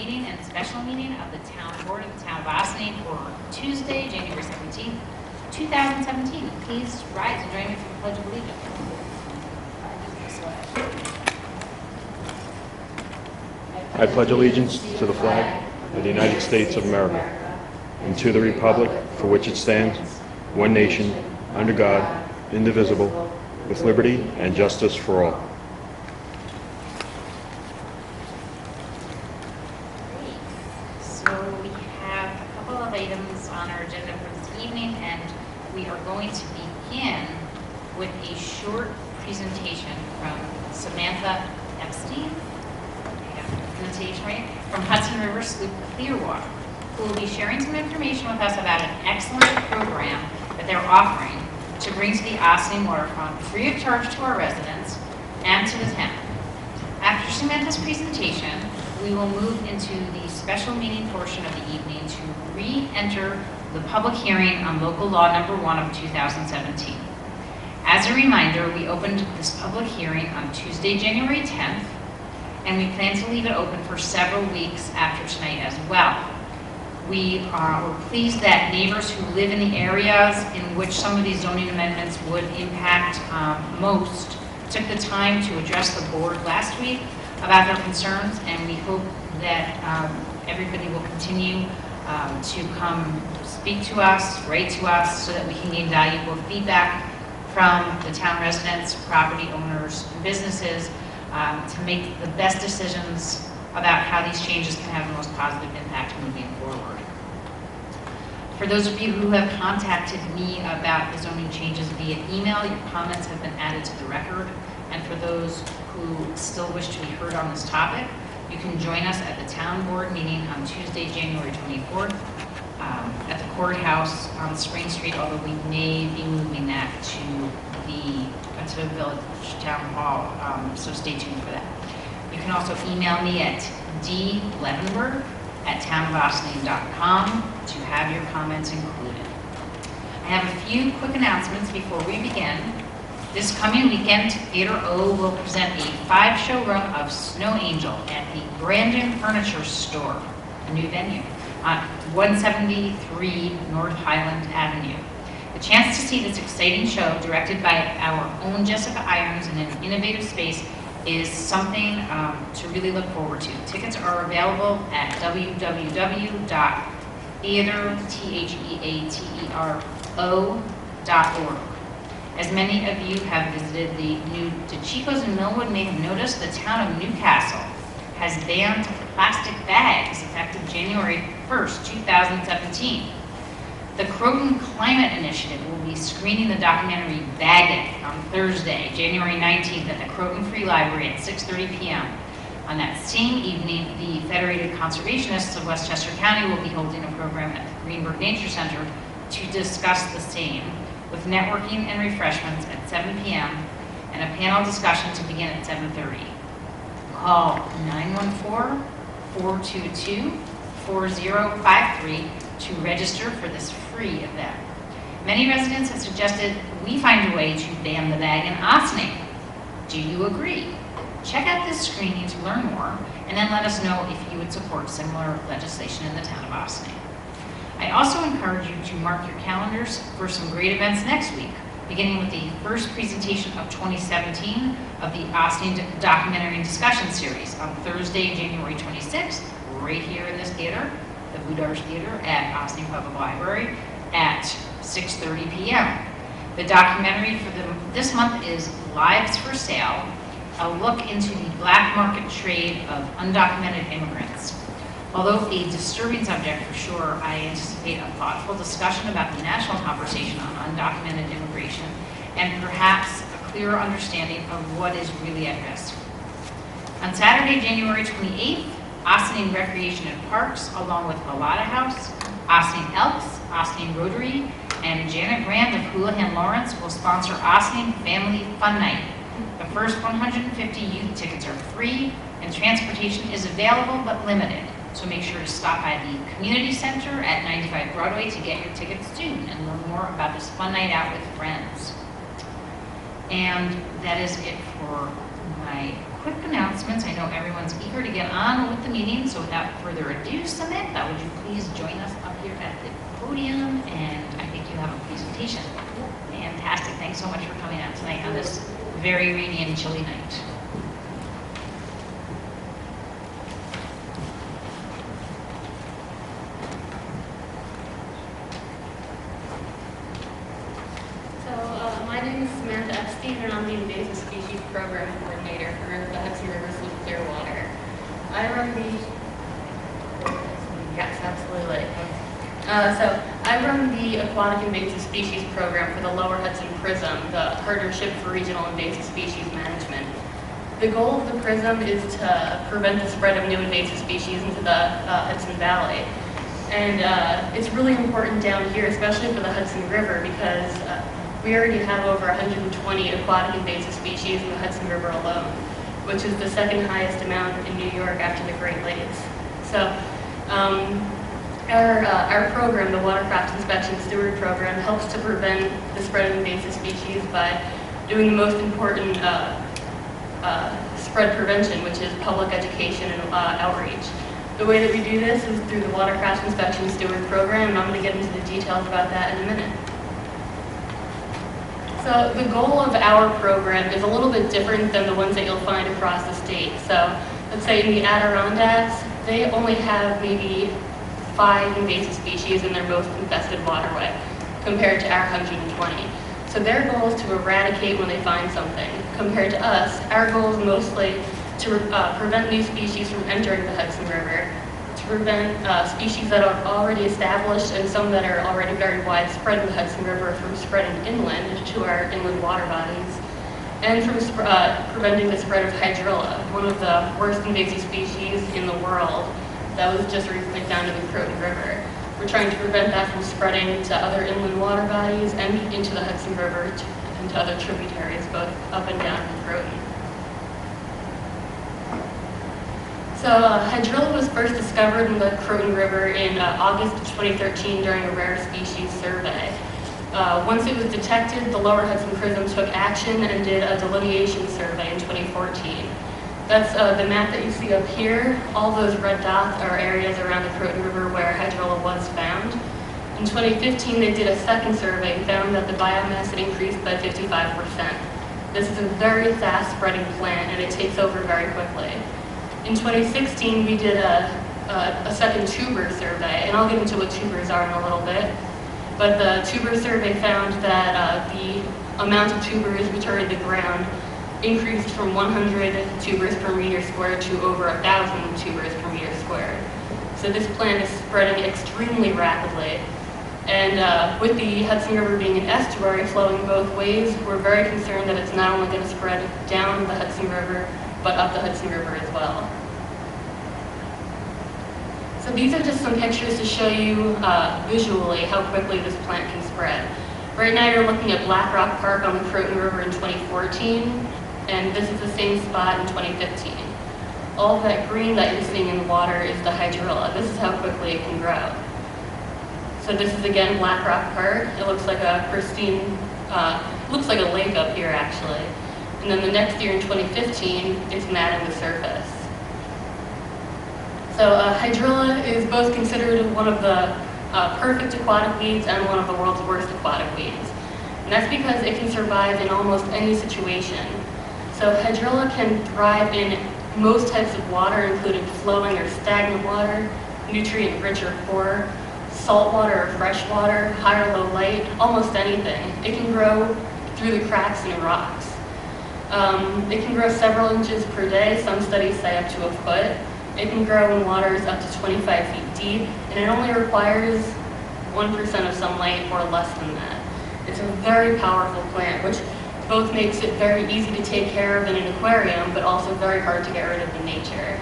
meeting and special meeting of the Town Board of the Town of Ossining for Tuesday, January 17th, 2017. Please rise and join me for the Pledge of Allegiance. I pledge allegiance to the flag of the United States of America and to the republic for which it stands, one nation, under God, indivisible, with liberty and justice for all. Great. So we have a couple of items on our agenda for this evening, and we are going to begin with a short presentation from Samantha Epstein, I got the pronunciation right, from Hudson River Sloop Clearwater, who will be sharing some information with us about an excellent program that they're offering to bring to the Ossining waterfront free of charge to our residents and to the town. After Samantha's presentation, we will move into the special meeting portion of the evening to re-enter the public hearing on local law number one of 2017. As a reminder, we opened this public hearing on Tuesday, January 10th, and we plan to leave it open for several weeks after tonight as well. We are pleased that neighbors who live in the areas in which some of these zoning amendments would impact um, most took the time to address the board last week about their concerns, and we hope that um, everybody will continue um, to come speak to us, write to us, so that we can gain valuable feedback from the town residents, property owners, and businesses um, to make the best decisions about how these changes can have the most positive impact moving forward. For those of you who have contacted me about the zoning changes via email, your comments have been added to the record. And for those who still wish to be heard on this topic, you can join us at the town board meeting on Tuesday, January 24th, um, at the courthouse on Spring Street, although we may be moving that to the, uh, Village Town Hall, um, so stay tuned for that. You can also email me at dlevenberg@townofossining.com to have your comments included. I have a few quick announcements before we begin. This coming weekend, Theater O will present a five-show run of Snow Angel at the Brandon Furniture Store, a new venue, on 173 North Highland Avenue. The chance to see this exciting show, directed by our own Jessica Irons in an innovative space, is something um, to really look forward to. Tickets are available at www.theater, T-H-E-A-T-E-R-O, as many of you have visited the new DeCicco's in Millwood may have noticed, the town of New Castle has banned plastic bags effective January 1st, 2017. The Croton Climate Initiative will be screening the documentary Bag It on Thursday, January 19th at the Croton Free Library at 6:30 PM. On that same evening, the Federated Conservationists of Westchester County will be holding a program at the Greenburgh Nature Center to discuss the same, with networking and refreshments at 7 PM and a panel discussion to begin at 7:30. Call 914-422-4053 to register for this free event. Many residents have suggested we find a way to ban the bag in Ossining. Do you agree? Check out this screening to learn more, and then let us know if you would support similar legislation in the town of Ossining. I also encourage you to mark your calendars for some great events next week, beginning with the first presentation of 2017 of the Ossining Documentary and Discussion Series on Thursday, January 26th, right here in this theater, the Budarz Theater at Ossining Public Library at 6:30 PM. The documentary for the, this month is Lives for Sale, a look into the black market trade of undocumented immigrants. Although a disturbing subject for sure, I anticipate a thoughtful discussion about the national conversation on undocumented immigration and perhaps a clearer understanding of what is really at risk. On Saturday, January 28th, Ossining Recreation and Parks, along with Balada House, Ossining Elks, Ossining Rotary, and Janet Grand of Houlihan Lawrence will sponsor Ossining Family Fun Night. The first 150 youth tickets are free, and transportation is available but limited. So make sure to stop by the community center at 95 Broadway to get your tickets soon and learn more about this fun night out with friends. And that is it for my quick announcements. I know everyone's eager to get on with the meeting, so without further ado, Samantha, would you please join us up here at the podium? And I think you have a presentation. Fantastic. Thanks so much for coming out tonight on this very rainy and chilly night. So, uh, my name is Samantha Epstein, and I'm the Invasive Species Program Coordinator for the Hudson River Sloop Clearwater. I run the, yes, absolutely. Uh, so, I run the Aquatic Invasive Species Program for the Lower Hudson PRISM, the Partnership for Regional Invasive Species Management. The goal of the PRISM is to prevent the spread of new invasive species into the uh, Hudson Valley. And uh, it's really important down here, especially for the Hudson River, because uh, we already have over 120 aquatic invasive species in the Hudson River alone, which is the second highest amount in New York after the Great Lakes. So um, our, uh, our program, the Watercraft Inspection Steward Program, helps to prevent the spread of invasive species by doing the most important uh, uh, spread prevention, which is public education and uh, outreach. The way that we do this is through the Watercraft Inspection Steward Program, and I'm going to get into the details about that in a minute. So the goal of our program is a little bit different than the ones that you'll find across the state. So let's say in the Adirondacks, they only have maybe five invasive species in their most infested waterway compared to our 120. So their goal is to eradicate when they find something. Compared to us, our goal is mostly to uh, prevent new species from entering the Hudson River, to prevent uh, species that are already established and some that are already very widespread in the Hudson River from spreading inland to our inland water bodies, and from uh, preventing the spread of hydrilla, one of the worst invasive species in the world that was just recently found in the Croton River. We're trying to prevent that from spreading to other inland water bodies and into the Hudson River and to other tributaries, both up and down the Croton. So uh, hydrilla was first discovered in the Croton River in uh, August of 2013 during a rare species survey. Uh, once it was detected, the Lower Hudson Prism took action and did a delineation survey in 2014. That's uh, the map that you see up here. All those red dots are areas around the Croton River where hydrilla was found. In 2015, they did a second survey and found that the biomass had increased by 55%. This is a very fast spreading plant and it takes over very quickly. In 2016, we did a, a, a second tuber survey, and I'll get into what tubers are in a little bit. But the tuber survey found that uh, the amount of tubers returned to the ground increased from 100 tubers per meter squared to over 1,000 tubers per meter squared. So this plant is spreading extremely rapidly. And uh, with the Hudson River being an estuary flowing both ways, we're very concerned that it's not only going to spread down the Hudson River, but up the Hudson River as well. So these are just some pictures to show you uh, visually how quickly this plant can spread. Right now you're looking at Black Rock Park on the Croton River in 2014, and this is the same spot in 2015. All that green that you're seeing in the water is the hydrilla. This is how quickly it can grow. So this is again Black Rock Park. It looks like a pristine, uh, looks like a lake up here actually. And then the next year in 2015, it's matting the surface. So uh, hydrilla is both considered one of the uh, perfect aquatic weeds and one of the world's worst aquatic weeds. And that's because it can survive in almost any situation. So hydrilla can thrive in most types of water, including flowing or stagnant water, nutrient-rich or poor, saltwater or freshwater, high or low light, almost anything. It can grow through the cracks in rocks. Um, it can grow several inches per day, some studies say up to a foot. It can grow in waters up to 25 feet deep, and it only requires 1% of sunlight or less than that. It's a very powerful plant, which both makes it very easy to take care of in an aquarium, but also very hard to get rid of in nature.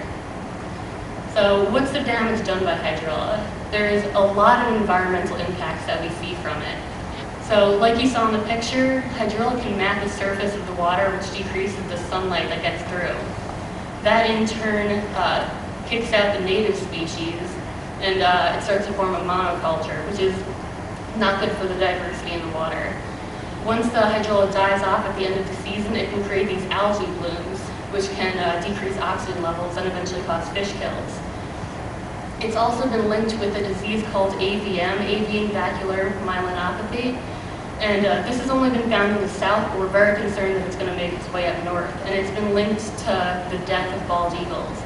So what's the damage done by hydrilla? There's a lot of environmental impacts that we see from it. So like you saw in the picture, hydrilla can mat the surface of the water, which decreases the sunlight that gets through. That in turn uh, kicks out the native species, and uh, it starts to form a monoculture, which is not good for the diversity in the water. Once the hydrilla dies off at the end of the season, it can create these algae blooms. which can uh, decrease oxygen levels and eventually cause fish kills. It's also been linked with a disease called AVM, avian vacuolar myelopathy, and uh, this has only been found in the south, but we're very concerned that it's going to make its way up north, and it's been linked to the death of bald eagles.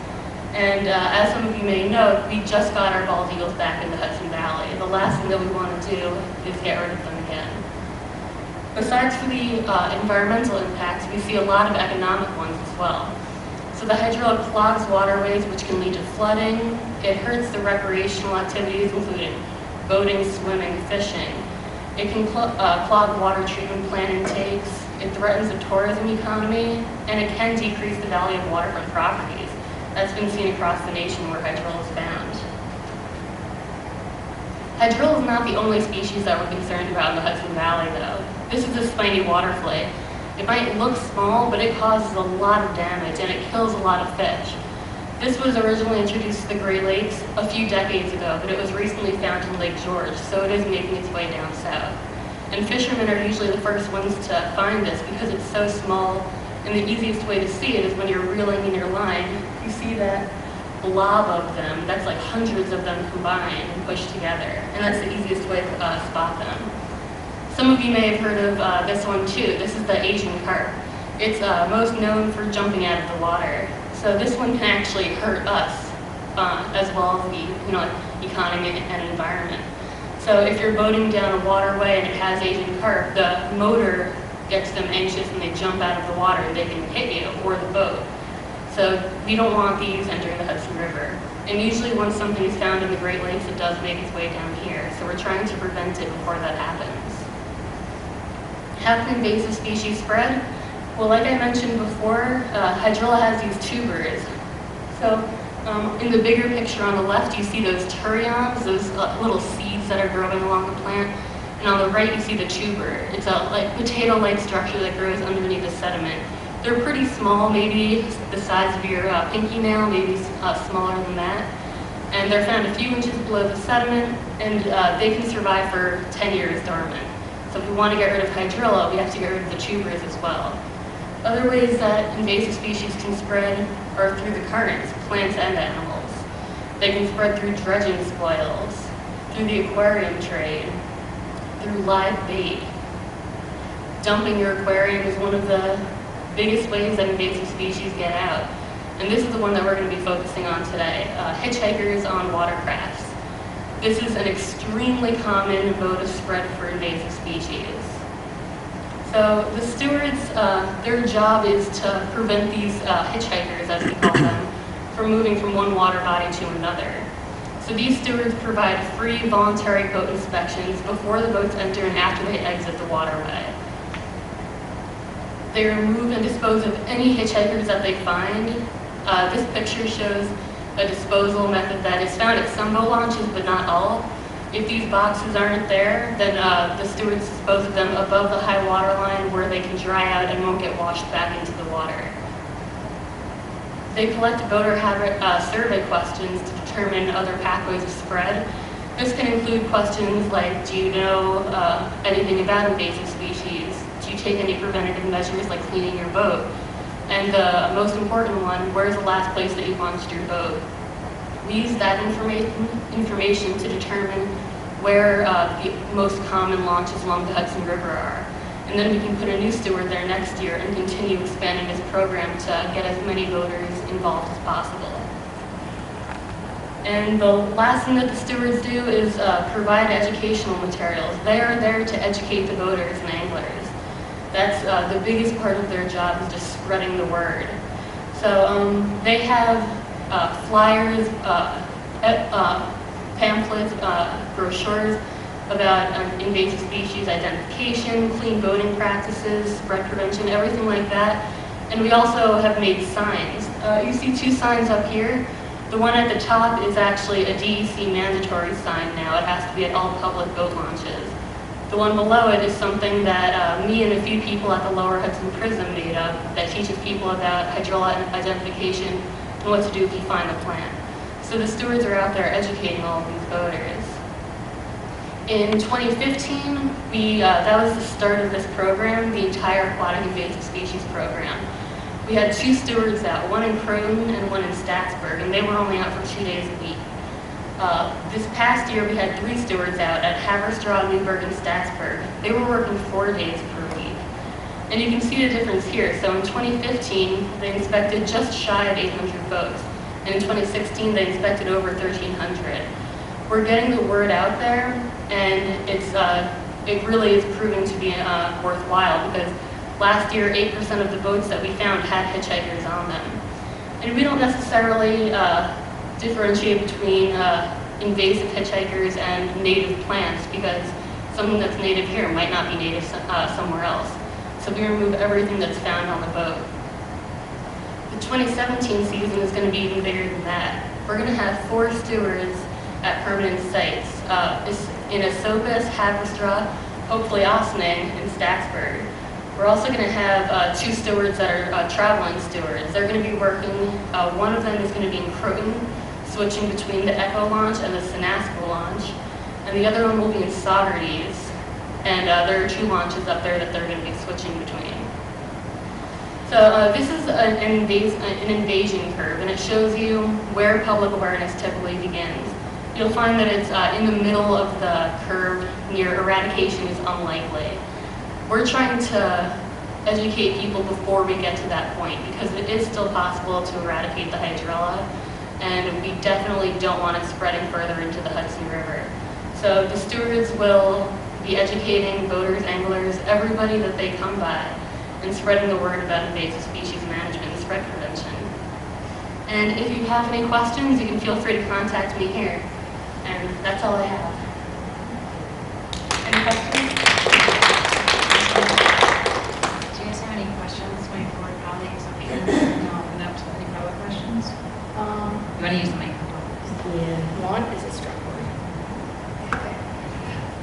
And uh, as some of you may know, we just got our bald eagles back in the Hudson Valley. The last thing that we want to do is get rid of them. Besides the uh, environmental impacts, we see a lot of economic ones as well. So the hydrilla clogs waterways, which can lead to flooding. It hurts the recreational activities, including boating, swimming, fishing. It can cl uh, clog water treatment plant intakes. It threatens the tourism economy, and it can decrease the value of waterfront properties. That's been seen across the nation where hydrilla is found. Hydrilla is not the only species that we're concerned about in the Hudson Valley, though. This is a spiny water flea. It might look small, but it causes a lot of damage and it kills a lot of fish. This was originally introduced to the Great Lakes a few decades ago, but it was recently found in Lake George, so it is making its way down south. And fishermen are usually the first ones to find this because it's so small, and the easiest way to see it is when you're reeling in your line. You see that blob of them, that's like hundreds of them combined and pushed together, and that's the easiest way to uh, spot them. Some of you may have heard of uh, this one too. This is the Asian carp. It's uh, most known for jumping out of the water. So this one can actually hurt us uh, as well as the you know, economy and environment. So if you're boating down a waterway and it has Asian carp, the motor gets them anxious and they jump out of the water and they can hit you or the boat. So we don't want these entering the Hudson River. And usually once something is found in the Great Lakes, it does make its way down here. So we're trying to prevent it before that happens. How can invasive species spread? Well, like I mentioned before, uh, hydrilla has these tubers. So um, in the bigger picture on the left, you see those turions, those uh, little seeds that are growing along the plant. And on the right, you see the tuber. It's a like potato-like structure that grows underneath the sediment. They're pretty small, maybe the size of your uh, pinky nail, maybe uh, smaller than that. And they're found a few inches below the sediment, and uh, they can survive for 10 years dormant. So if we want to get rid of hydrilla, we have to get rid of the tubers as well. Other ways that invasive species can spread are through the currents, plants and animals. They can spread through dredging spoils, through the aquarium trade, through live bait. Dumping your aquarium is one of the biggest ways that invasive species get out. And this is the one that we're going to be focusing on today, uh, hitchhikers on watercrafts. This is an extremely common mode of spread for invasive species. So the stewards, uh, their job is to prevent these uh, hitchhikers, as we call them, from moving from one water body to another. So these stewards provide free voluntary boat inspections before the boats enter and after they exit the waterway. They remove and dispose of any hitchhikers that they find. Uh, this picture shows a disposal method that is found at some boat launches, but not all. If these boxes aren't there, then uh, the stewards dispose of them above the high water line where they can dry out and won't get washed back into the water. They collect voter habit uh, survey questions to determine other pathways of spread. This can include questions like, do you know uh, anything about invasive species? Do you take any preventative measures like cleaning your boat? And the most important one, where's the last place that you launched your boat? We use that informa information to determine where uh, the most common launches along the Hudson River are. And then we can put a new steward there next year and continue expanding this program to get as many voters involved as possible. And the last thing that the stewards do is uh, provide educational materials. They are there to educate the voters and anglers. That's uh, the biggest part of their job is just spreading the word. So um, they have uh, flyers, uh, uh, pamphlets, uh, brochures about um, invasive species identification, clean boating practices, spread prevention, everything like that. And we also have made signs. Uh, you see two signs up here. The one at the top is actually a DEC mandatory sign now. It has to be at all public boat launches. The one below it is something that uh, me and a few people at the Lower Hudson PRISM made up that teaches people about hydrilla identification and what to do if you find the plant. So the stewards are out there educating all of these voters. In 2015, we, uh, that was the start of this program, the entire aquatic invasive species program. We had two stewards out, one in Croton and one in Staatsburg, and they were only out for two days a week. Uh, This past year, we had three stewards out at Haverstraw, Newburgh, and Staatsburg. They were working four days per week. And you can see the difference here. So in 2015, they inspected just shy of 800 boats. And in 2016, they inspected over 1,300. We're getting the word out there, and it's, uh, it really is proving to be uh, worthwhile because last year, 8% of the boats that we found had hitchhikers on them. And we don't necessarily uh, differentiate between uh, invasive hitchhikers and native plants because something that's native here might not be native uh, somewhere else. So we remove everything that's found on the boat. The 2017 season is going to be even bigger than that. We're going to have four stewards at permanent sites uh, in Esopus, Haverstraw, hopefully Ossining, and Staatsburg. We're also going to have uh, two stewards that are uh, traveling stewards. They're going to be working, uh, one of them is going to be in Croton, switching between the Echo launch and the Senasqua launch, and the other one will be in Saugerties. And uh, there are two launches up there that they're going to be switching between. So uh, this is an, invas- an invasion curve, and it shows you where public awareness typically begins. You'll find that it's uh, in the middle of the curve near eradication is unlikely. We're trying to educate people before we get to that point because it is still possible to eradicate the hydrilla, and we definitely don't want it spreading further into the Hudson River. So the stewards will be educating boaters, anglers, everybody that they come by, and spreading the word about invasive species management and spread prevention. And if you have any questions, you can feel free to contact me here. And that's all I have. Any questions? Do you guys have any questions, my board colleagues? I'll open up to any public questions. Um, You want to use the microphone? yeah, one is a struck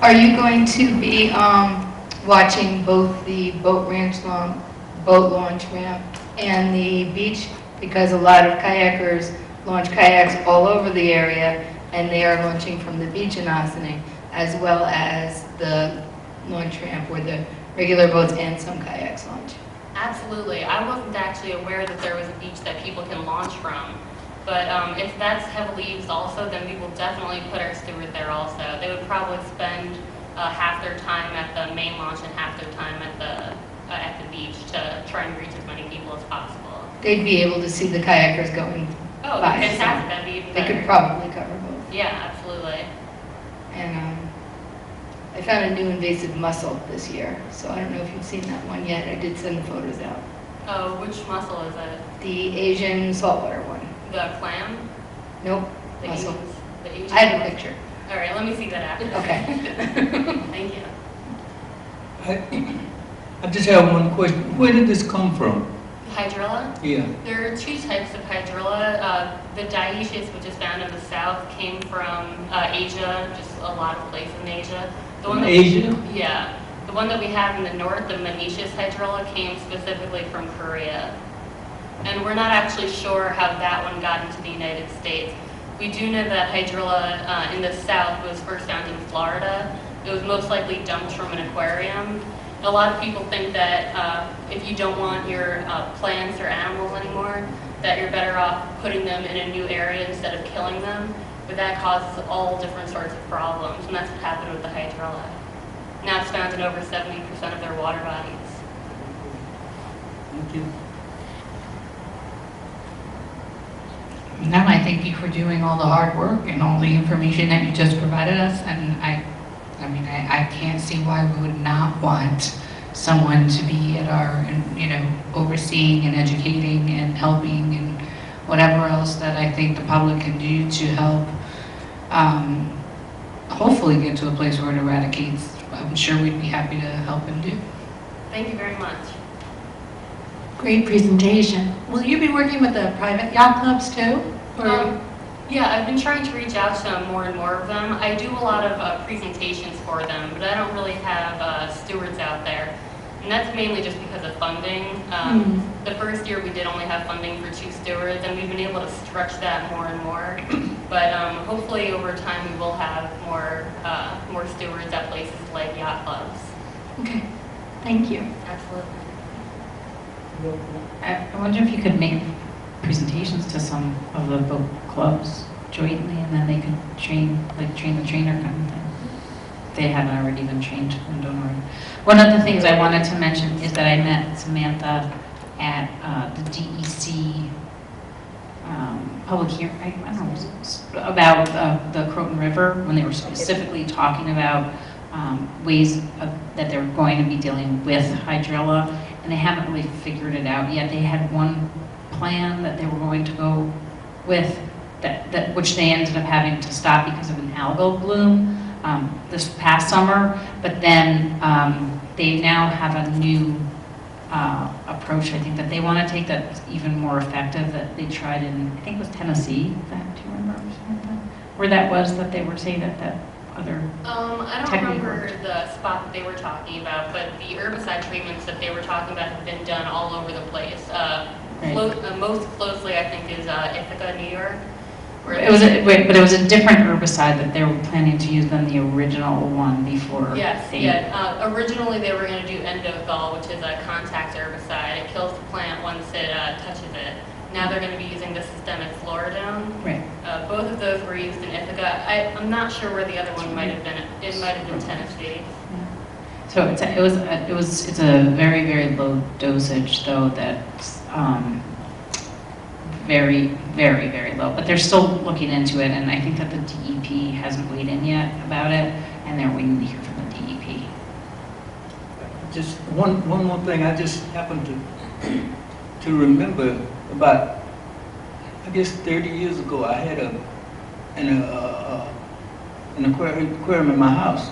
Are you going to be, um, watching both the boat ranch launch, boat launch ramp and the beach? Because a lot of kayakers launch kayaks all over the area, and they are launching from the beach in Ossining, as well as the launch ramp where the regular boats and some kayaks launch. Absolutely. I wasn't actually aware that there was a beach that people can launch from. But um, if that's heavily used also, then we will definitely put our steward there also. They would probably spend uh, half their time at the main launch and half their time at the, uh, at the beach to try and reach as many people as possible. They'd be able to see the kayakers going, Oh, Bye. fantastic. That'd be even they could probably cover both. Yeah, absolutely. And um, I found a new invasive mussel this year, so I don't know if you've seen that one yet. I did send the photos out. Oh, which mussel is it? The Asian saltwater one. The clam? Nope, The mussel. Asian- The Asian? I have a picture. All right, let me see that after. Okay. Thank you. I I just have one question. Where did this come from? Hydrilla? Yeah. There are two types of hydrilla. Uh, the dioecious, which is found in the south, came from uh, Asia, just a lot of places in Asia. The one From that- Asia? Yeah. The one that we have in the north, the monoecious hydrilla, came specifically from Korea. And we're not actually sure how that one got into the United States. We do know that hydrilla uh, in the south was first found in Florida. It was most likely dumped from an aquarium. A lot of people think that uh, if you don't want your uh, plants or animals anymore, that you're better off putting them in a new area instead of killing them. But that causes all different sorts of problems, and that's what happened with the hydrilla. Now it's found in over 70% of their water bodies. Thank you. Now I thank you for doing all the hard work and all the information that you just provided us, and I, I mean, I, I can't see why we would not want someone to be at our, you know, overseeing and educating and helping and whatever else that I think the public can do to help, um, hopefully get to a place where it eradicates. I'm sure we'd be happy to help and do. Thank you very much. Great presentation. Will you be working with the private yacht clubs too? Or Um, Yeah, I've been trying to reach out to more and more of them. I do a lot of uh, presentations for them, but I don't really have uh, stewards out there. And that's mainly just because of funding. Um, The first year, we did only have funding for two stewards, and we've been able to stretch that more and more. But um, hopefully, over time, we will have more, uh, more stewards at places like yacht clubs. Okay, thank you. Absolutely. I wonder if you could make presentations to some of the boat clubs jointly, and then they could train, like, train the trainer kind of thing. They haven't already been trained and don't already. One of the things I wanted to mention is that I met Samantha at uh, the DEC um, public hearing, I don't know, about uh, the Croton River, when they were specifically talking about um, ways of- that they're going to be dealing with hydrilla, and they haven't really figured it out yet. They had one plan that they were going to go with, that, that, which they ended up having to stop because of an algal bloom um, this past summer, but then um, they now have a new uh, approach, I think, that they want to take that's even more effective, that they tried in, I think it was Tennessee, that, do you remember where that was, that they were saying that, that other, Um, I don't remember the spot that they were talking about, but the herbicide treatments that they were talking about have been done all over the place. Uh, Right. clo- uh, Most closely, I think, is uh, Ithaca, New York. where it was, a- wait, but it was a different herbicide that they were planning to use than the original one before. Yes, they- yeah. Uh, Originally, they were going to do endothall, which is a contact herbicide. It kills the plant once it uh, touches it. Now they're going to be using the systemic fluridone. Right. Uh, Both of those were used in Ithaca. I- I'm not sure where the other one might have been. It might have been Tennessee. So it's, a- it was, a- it was, it's a very, very low dosage though that's, um, very, very, very low, but they're still looking into it and I think that the DEP hasn't weighed in yet about it and they're waiting to hear from the E DEP. Just one, one more thing, I just happened to, to remember about, I guess thirty years ago, I had a, an, uh, uh, an aquarium, aquarium in my house.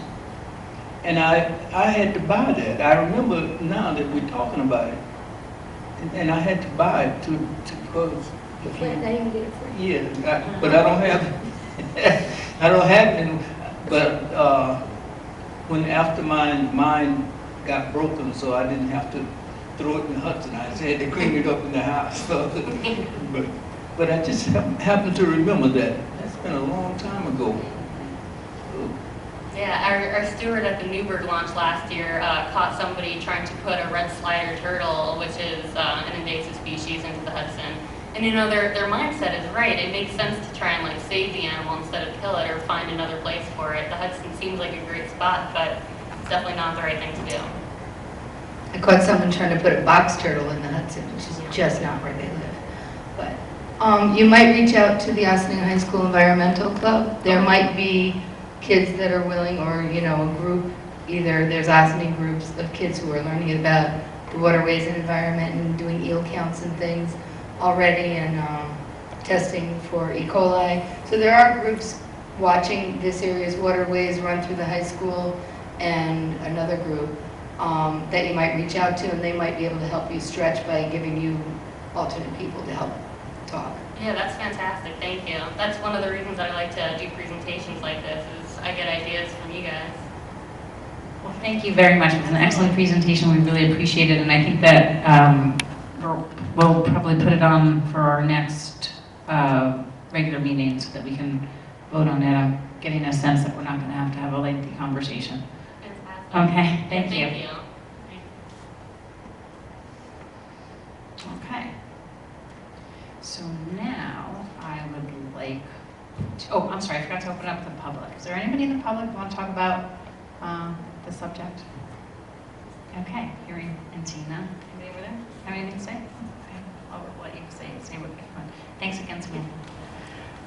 And I, I had to buy that, I remember now that we're talking about it. And- And I had to buy it to, to, if you- Now you can get it free. Yeah, I- but I don't have, I don't have, it. but, uh, when after mine, mine got broken, so I didn't have to throw it in the Hudson, I just had to clean it up in the house. But, but I just hap- happened to remember that, that's been a long time ago. So, Yeah, our, our steward at the Newburgh launch last year uh, caught somebody trying to put a red slider turtle, which is uh, an invasive species, into the Hudson. And you know, their, their mindset is right. It makes sense to try and like save the animal instead of kill it or find another place for it. The Hudson seems like a great spot, but it's definitely not the right thing to do. I caught someone trying to put a box turtle in the Hudson, which is just not where they live. Um, you might reach out to the Ossining High School Environmental Club. There might be kids that are willing, or, you know, a group, either there's Ossining groups of kids who are learning about the waterways and environment and doing eel counts and things already and um, testing for E. coli. So there are groups watching this area's waterways run through the high school and another group um, that you might reach out to, and they might be able to help you stretch by giving you alternate people to help talk. Yeah, that's fantastic. Thank you. That's one of the reasons I like to do presentations like this is I get ideas from you guys. Well, thank you very much. It was an excellent presentation. We really appreciate it. And I think that um, we'll- we'll probably put it on for our next uh, regular meeting so that we can vote on it. I'm getting a sense that we're not going to have to have a lengthy conversation. Fantastic. Okay, thank you. Thank you. Okay. So now I would like, to- oh, I'm sorry, I forgot to open up the public. Is there anybody in the public who want to talk about um, the subject? Okay, hearing and none. Anybody over there have anything to say? Okay, I'll let you say, say what you want. Thanks again, Samantha.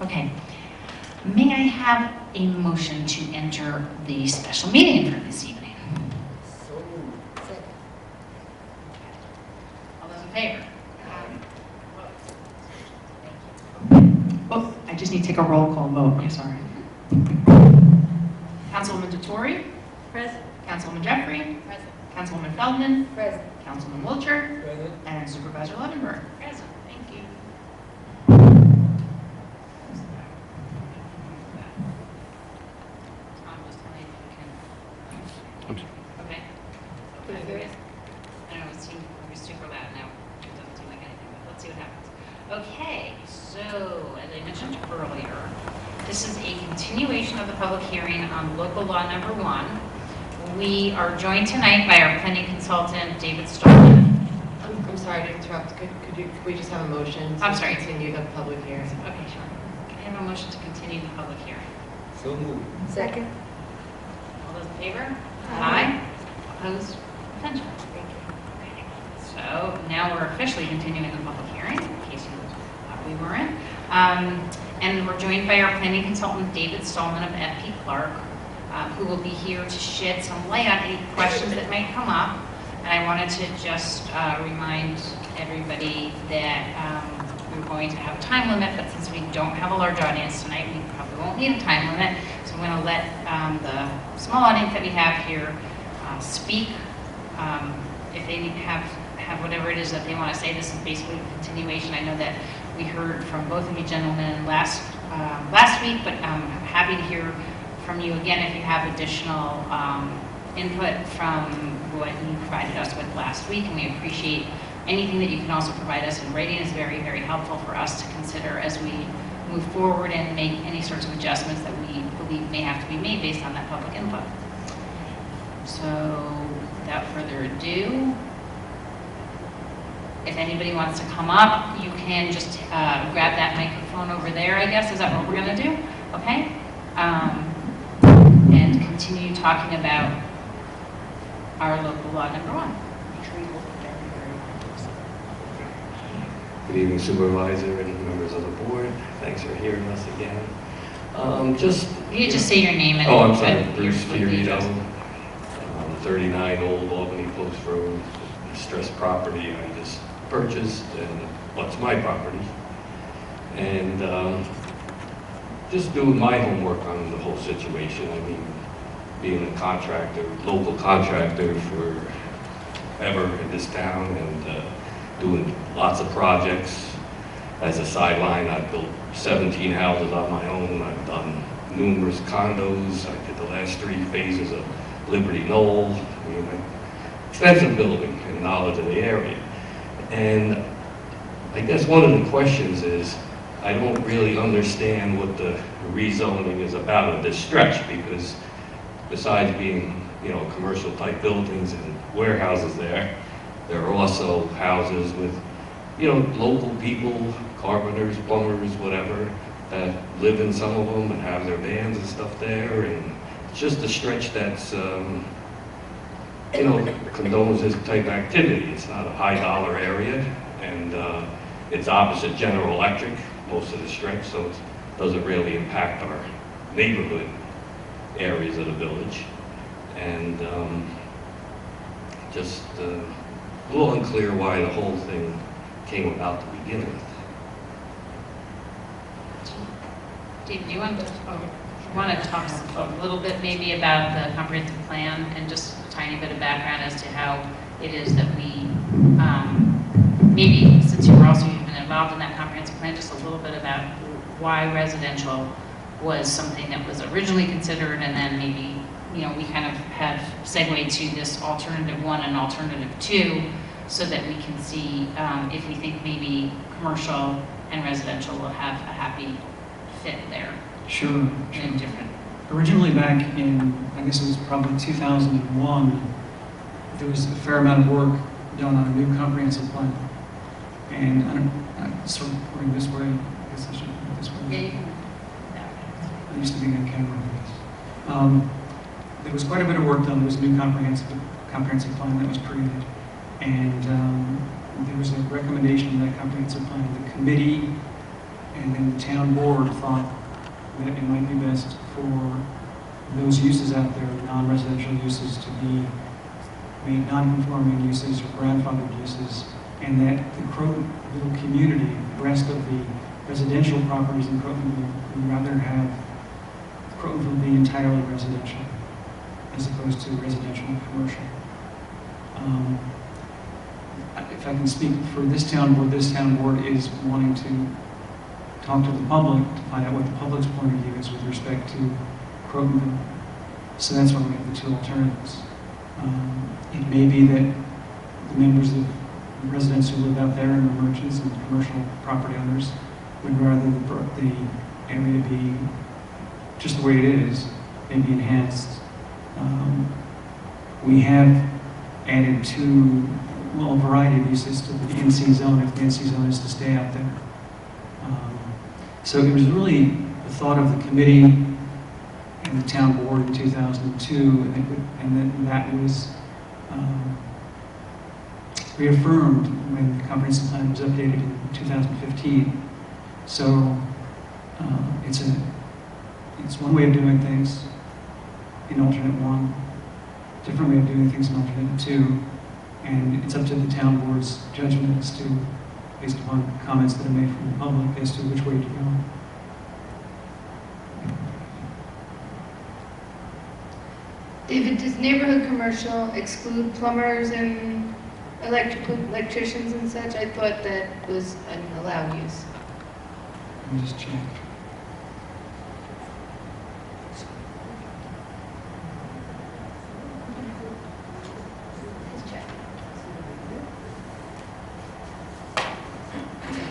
Okay. May I have a motion to enter the special meeting for this evening? All those in favor? Oh, I just need to take a roll call vote, I'm sorry. Councilwoman D'Attore? Present. Councilwoman Jeffrey? Present. Councilwoman Feldman? Present. Councilman Wiltshire? Present. And Supervisor Levenberg? Present. Thank you. Tom, just tell me if you can. I'm sorry. Okay. I know it seemed, it was super loud now. It doesn't seem like anything, but let's see what happens. Okay, so as I mentioned earlier, this is a continuation of the public hearing on local law number one. We are joined tonight by our planning consultant, David Stolman. I'm I'm sorry to interrupt. Could, could you, could we just have a motion? to I'm sorry. Continue the public hearing. Okay, sure. Can I have a motion to continue the public hearing? So moved. Second? All those in favor? Aye. Opposed? Abstentions? Okay. So now we're officially continuing the public hearing, in case you thought we weren't. Um, And we're joined by our planning consultant, David Stolman of FP Clark, uh, who will be here to shed some light on any questions that might come up. And I wanted to just uh, remind everybody that um, going to have a time limit, but since we don't have a large audience tonight, we probably won't need a time limit. So I'm going to let um, the small audience that we have here uh, speak. Um, If they have, have whatever it is that they want to say, this is basically a continuation. I know that we heard from both of you gentlemen last, um, last week, but I'm happy to hear from you again if you have additional um, input from what you provided us with last week, and we appreciate anything that you can also provide us in writing is very, very helpful for us to consider as we move forward and make any sorts of adjustments that we believe may have to be made based on that public input. So without further ado, if anybody wants to come up, you can just uh, grab that microphone over there, I guess. Is that what we're going to do? Okay? Um, And continue talking about our local law number one. Good evening Supervisor and members of the board. Thanks for hearing us again. Um, Just, You just say your name and. oh, I'm sorry, and Bruce Fiorito, um, 39 Old Albany Post Road, distressed property I just purchased, and what's my property. And um, just doing my homework on the whole situation. I mean, being a contractor, local contractor for ever in this town and uh, doing lots of projects. As a sideline, I've built 17 houses on my own. I've done numerous condos. I did the last three phases of Liberty Knoll. I mean, extensive building and knowledge of the area. And I guess one of the questions is, I don't really understand what the rezoning is about of this stretch because besides being, you know, commercial type buildings and warehouses there, there are also houses with, you know, local people, carpenters, plumbers, whatever, that live in some of them and have their bands and stuff there, and it's just a stretch that's, um, you know, condones this type of activity. It's not a high dollar area, and, uh, it's opposite General Electric, most of the stretch, so it doesn't really impact our neighborhood areas of the village. And, um, just, uh, a little unclear why the whole thing came about to begin with. Dave, do you want to, want to talk a little bit maybe about the comprehensive plan and just a tiny bit of background as to how it is that we, um, maybe since you were also you've involved in that comprehensive plan, just a little bit about why residential was something that was originally considered and then maybe, you know, we kind of have segued to this alternative one and alternative two so that we can see um, if we think maybe commercial and residential will have a happy fit there Sure, sure. different. Originally back in, I guess it was probably 2001, there was a fair amount of work done on a new comprehensive plan. And I don't, I'm sort of going this way, I guess I should it this way. Yeah, you can. I used to be on camera, I guess. Um, There was quite a bit of work done, there was a new comprehensive, comprehensive plan that was created. And um, there was a recommendation in that comprehensive plan, the committee and then the town board thought that it might be best for those uses out there, non-residential uses, to be made non-conforming uses or grandfathered uses, and that the Crotonville community, the rest of the residential properties in Crotonville, would rather have Crotonville be entirely residential, as opposed to residential and commercial. Um, If I can speak for this town board, this town board is wanting to talk to the public to find out what the public's point of view is with respect to Crotonville. So that's why we have the two alternatives. Um, It may be that the members of the residents who live out there and the merchants and the commercial property owners would rather the, the area be just the way it is, maybe enhanced. Um, We have added two well, a variety of uses to the NC zone, if the NC zone is to stay out there. Um, So it was really the thought of the committee and the town board in 2002, and then that was um, reaffirmed when the comprehensive plan was updated in 2015. So uh, it's a, it's one way of doing things in alternate one, different way of doing things in alternate two, and it's up to the town board's judgment as to, based upon comments that are made from the public, as to which way to go. David, does neighborhood commercial exclude plumbers and electrical, electricians and such? I thought that was an allowed use. Let me just check. Just check.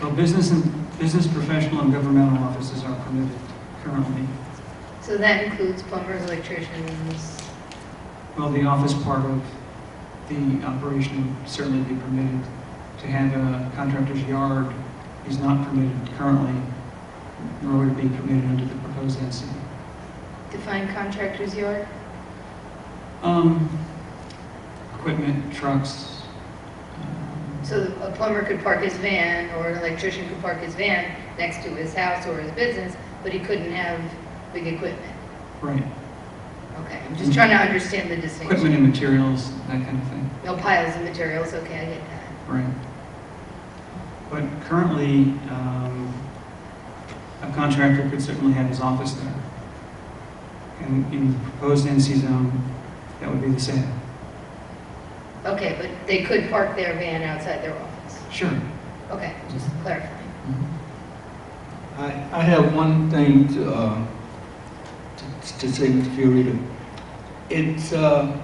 Well, business and, business, professional, and governmental offices are permitted currently. So that includes plumbers, electricians, Well, the office part of the operation would certainly be permitted. To have a contractor's yard is not permitted currently, nor would it be permitted under the proposed NC. define contractor's yard? Um, equipment, trucks, So a plumber could park his van, or an electrician could park his van next to his house or his business, but he couldn't have big equipment. right, Okay, I'm just trying to understand the equipment distinction. and materials, that kind of thing, No piles of materials, okay, I get that. right. But currently, um, a contractor could certainly have his office there. And in the proposed NC zone, that would be the same. Okay, but they could park their van outside their office. Sure. Okay, just clarifying. I, I have one thing to, uh, to, to say, Mr. Fiorito. It's, uh,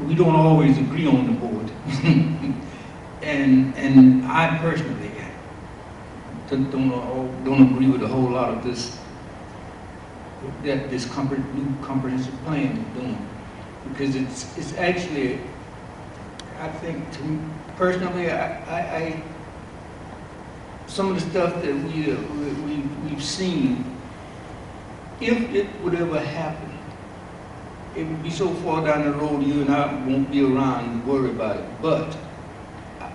we don't always agree on the board. And, and I personally don't, don't, don't agree with a whole lot of this, that this compre, new comprehensive plan is doing. Because it's, it's actually, I think, to personally, I, I, I some of the stuff that we, uh, we, we- we've seen, if it would ever happen, it would be so far down the road, you and I won't be around to worry about it. But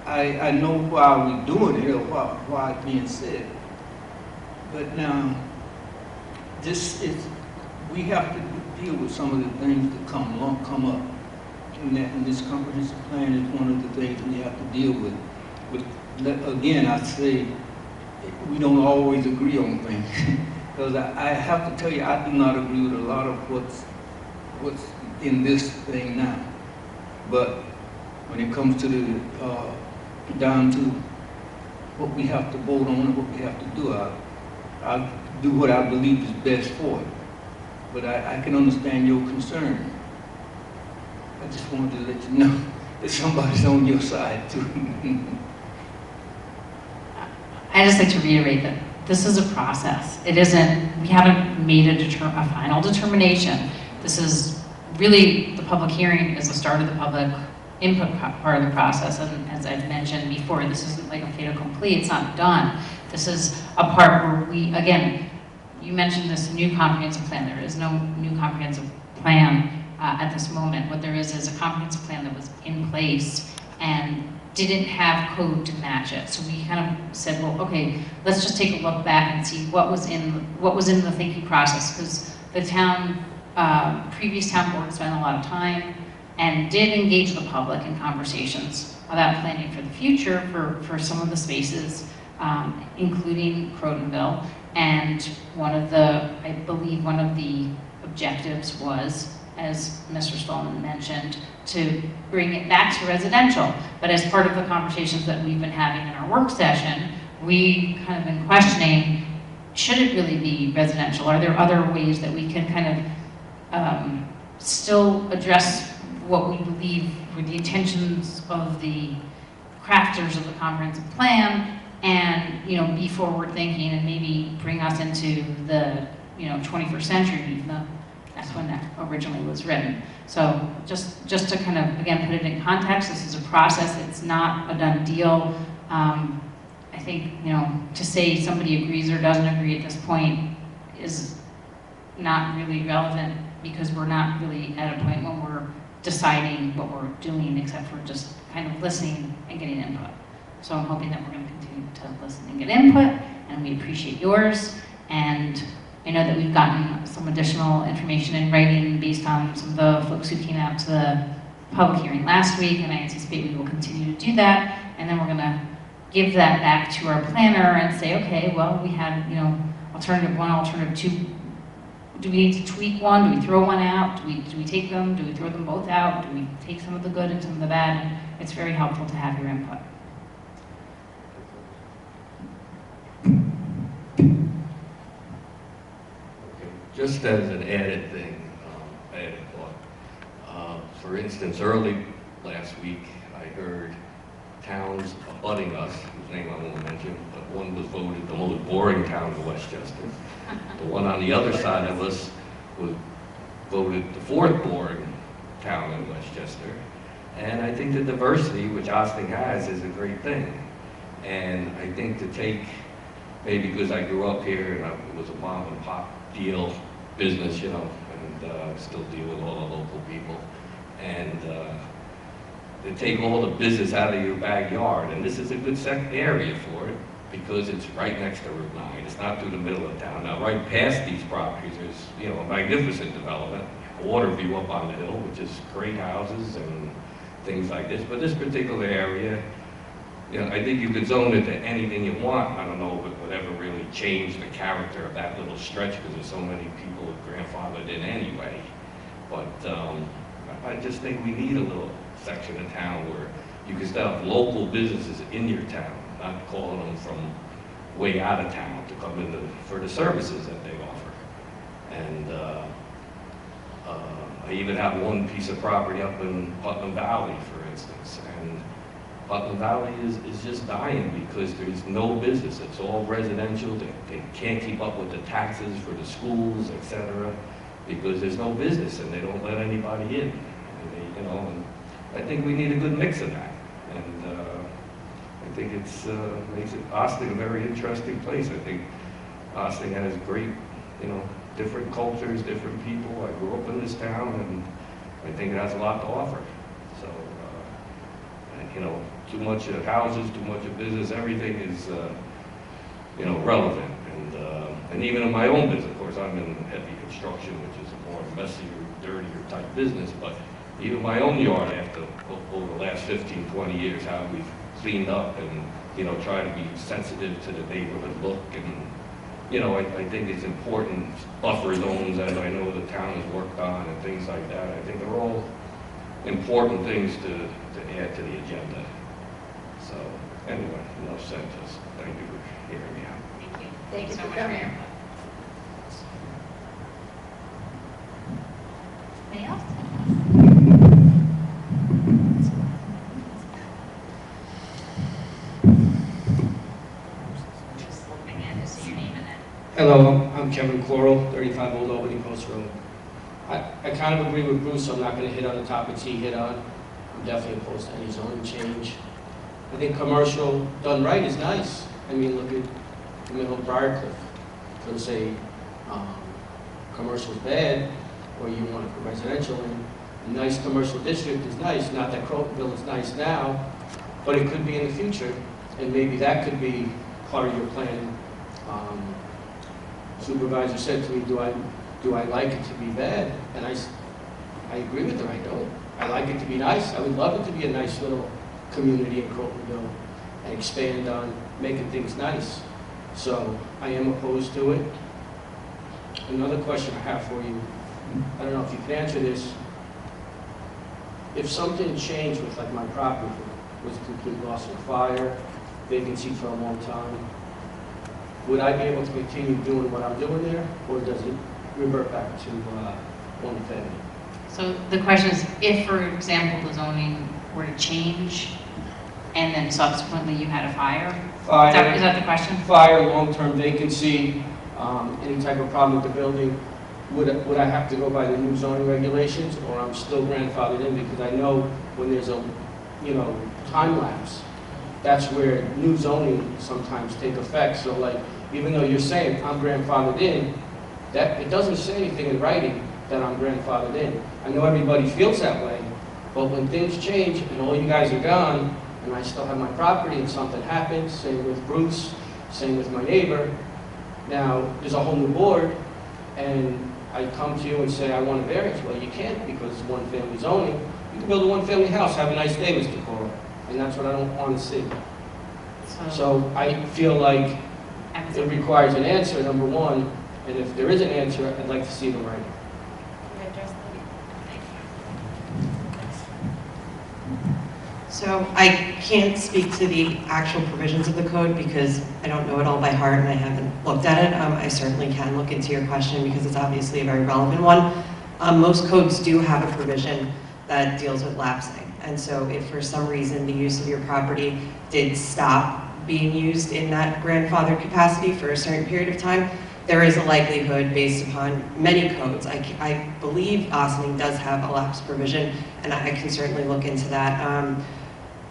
I, I know why we're doing it, or why, why it's being said. But now, this is, we have to deal with some of the things that come along, come up. And that, and this comprehensive plan is one of the things we have to deal with. But again, I say, we don't always agree on things. Because I, I have to tell you, I do not agree with a lot of what's, what's in this thing now. But when it comes to the, uh, down to what we have to vote on and what we have to do, I, I do what I believe is best for it. But I, I can understand your concern. I just wanted to let you know that somebody's on your side too. I just like to reiterate that this is a process. It isn't, we haven't made a a final determination. This is really, the public hearing is the start of the public input part of the process. And as I've mentioned before, this isn't like a fait accompli, it's not done. This is a part where we, again, you mentioned this new comprehensive plan. There is no new comprehensive plan uh, at this moment. What there is is a comprehensive plan that was in place and didn't have code to match it. So we kind of said, well, okay, let's just take a look back and see what was in, what was in the thinking process. Because the town, uh, previous town board spent a lot of time and did engage the public in conversations about planning for the future for, for some of the spaces, um, including Crotonville. And one of the, I believe one of the objectives was, as Mr. Stolman mentioned, to bring it back to residential. But as part of the conversations that we've been having in our work session, we kind of been questioning, should it really be residential? Are there other ways that we can kind of um, still address what we believe were the intentions of the crafters of the comprehensive plan and, you know, be forward thinking and maybe bring us into the, you know, 21st century, even though that's when that originally was written. So just, just to kind of, again, put it in context, this is a process, it's not a done deal. Um, I think, you know, to say somebody agrees or doesn't agree at this point is not really relevant because we're not really at a point when we're deciding what we're doing except for just kind of listening and getting input. So I'm hoping that we're going to continue to listen and get input and we appreciate yours. And I know that we've gotten some additional information in writing based on some of the folks who came out to the public hearing last week, and I anticipate we will continue to do that. And then we're gonna give that back to our planner and say, okay, well, we had, you know, alternative one, alternative two. Do we need to tweak one? Do we throw one out? Do we, do we take them? Do we throw them both out? Do we take some of the good and some of the bad? It's very helpful to have your input. Just as an added thing, um, thought. Uh, For instance, early last week, I heard towns abutting us, whose name I won't mention, but one was voted the most boring town in Westchester. The one on the other side of us was voted the fourth boring town in Westchester. And I think the diversity which Ossining has is a great thing. And I think to take, maybe because I grew up here and I- it was a mom and pop deal, business, you know, and uh, still deal with all the local people. And uh, to take all the business out of your backyard, and this is a good area for it, because it's right next to Route 9. It's not through the middle of town. Now, right past these properties, there's, you know, a magnificent development, water view up on the hill, which is great houses and things like this. But this particular area, you know, I think you could zone it to anything you want. I don't know if it would ever really change the character of that little stretch, because there's so many people grandfathered in anyway. But um, I just think we need a little section of town where you can still have local businesses in your town, not calling them from way out of town to come in to- for the services that they offer. And uh, uh, I even have one piece of property up in Putnam Valley, for instance, and Putnam Valley is, is just dying because there's no business. It's all residential. They, they can't keep up with the taxes for the schools, et cetera, because there's no business and they don't let anybody in. They, you know, and I think we need a good mix of that. And uh, I think it's, uh, makes it, Ossining a very interesting place. I think Ossining has great, you know, different cultures, different people. I grew up in this town and I think it has a lot to offer. So, uh, you know, too much of houses, too much of business, everything is, uh, you know, relevant. And, uh, and even in my own business, of course, I'm in heavy construction, which is a more messier, dirtier type business, but even my own yard after, over the last 15, 20 years, how we've cleaned up and, you know, try to be sensitive to the neighborhood look and, you know, I, I think it's important buffer zones, as I know the town has worked on and things like that. I think they're all important things to, to add to the agenda. So, anyway, enough said, thank you for hearing me out. Thank you. Thank you so for much your coming. input. Anybody else? Just slipping in to your name in it. Hello, I'm Kevin Coral, 35 Old Albany Post Road. I, I kind of agree with Bruce, I'm not going to hit on the topics he hit on. I'm definitely opposed to any zoning change. I think commercial done right is nice. I mean, look at the middle of Briarcliff. Couldn't say um, commercial's bad, or you want to put residential in. A nice commercial district is nice, not that Crotonville is nice now, but it could be in the future, and maybe that could be part of your plan. Um, supervisor said to me, do I, do I like it to be bad? And I I agree with her, I don't. I like it to be nice, I would love it to be a nice little community in Crotonville and expand on making things nice. So I am opposed to it. Another question I have for you, I don't know if you can answer this. If something changed with like my property, was a complete loss of fire, vacancy for a long time, would I be able to continue doing what I'm doing there, or does it revert back to uh, one family? So the question is, if, for example, the zoning were to change and then subsequently you had a fire? Fire. Is that, is that the question? fire, long-term vacancy, um, any type of problem with the building, would, I- would I have to go by the new zoning regulations, or I'm still grandfathered in? Because I know when there's a, you know, time lapse, that's where new zoning sometimes take effect. So like, even though you're saying I'm grandfathered in, that, it doesn't say anything in writing that I'm grandfathered in. I know everybody feels that way, but when things change and all you guys are gone, and I still have my property and something happens, same with Bruce, same with my neighbor, now, there's a whole new board, and I come to you and say, I want a variance. Well, you can't because it's one-family zoning. You can build a one-family house, have a nice day, Mr. Coro. And that's what I don't want to see. So I feel like it requires an answer, number one, and if there is an answer, I'd like to see in writing. So I can't speak to the actual provisions of the code because I don't know it all by heart and I haven't looked at it. Um, I certainly can look into your question because it's obviously a very relevant one. Um, most codes do have a provision that deals with lapsing. And so if for some reason the use of your property did stop being used in that grandfather capacity for a certain period of time, there is a likelihood based upon many codes. I, I believe Ossining does have a lapse provision and I can certainly look into that. Um,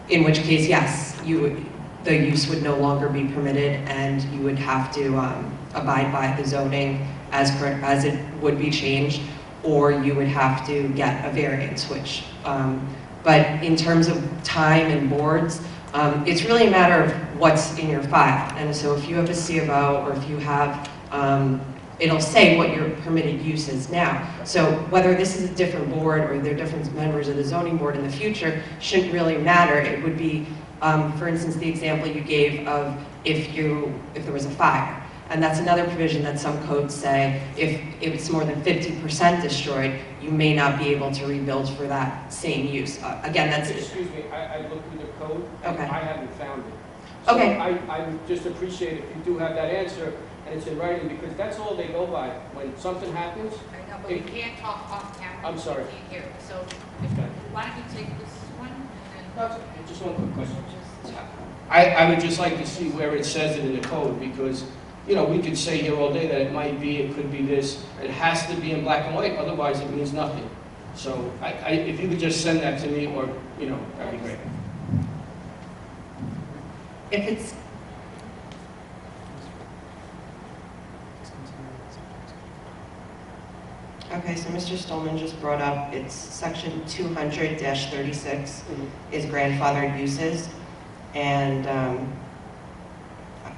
in which case, yes, you, would- the use would no longer be permitted and you would have to um, abide by the zoning as, as it would be changed, or you would have to get a variance, which, um, but in terms of time and boards, um, it's really a matter of what's in your file. And so if you have a C of O, or if you have, um, it'll say what your permitted use is now. So whether this is a different board or they're different members of the zoning board in the future shouldn't really matter. It would be, um, for instance, the example you gave of if you, if there was a fire. And that's another provision that some codes say, if, if it's more than 50% destroyed, you may not be able to rebuild for that same use. Uh, Again, that's, Excuse me, I, I looked through the code, Okay. I haven't found it. Okay. I, I would just appreciate if you do have that answer, and it's in writing, because that's all they go by. When something happens, I know, but we can't talk off camera. I'm sorry. We can't hear. So if- Okay. why don't you take this one and That's okay. just one quick question. I, I would just like to see where it says it in the code, because, you know, we could say here all day that it might be, it could be this, it has to be in black and white, otherwise it means nothing. So I, I, if you could just send that to me, or, you know, that'd be great. if it's, okay, so Mr. Stolman just brought up, it's section 200-36 is grandfathered uses. And um,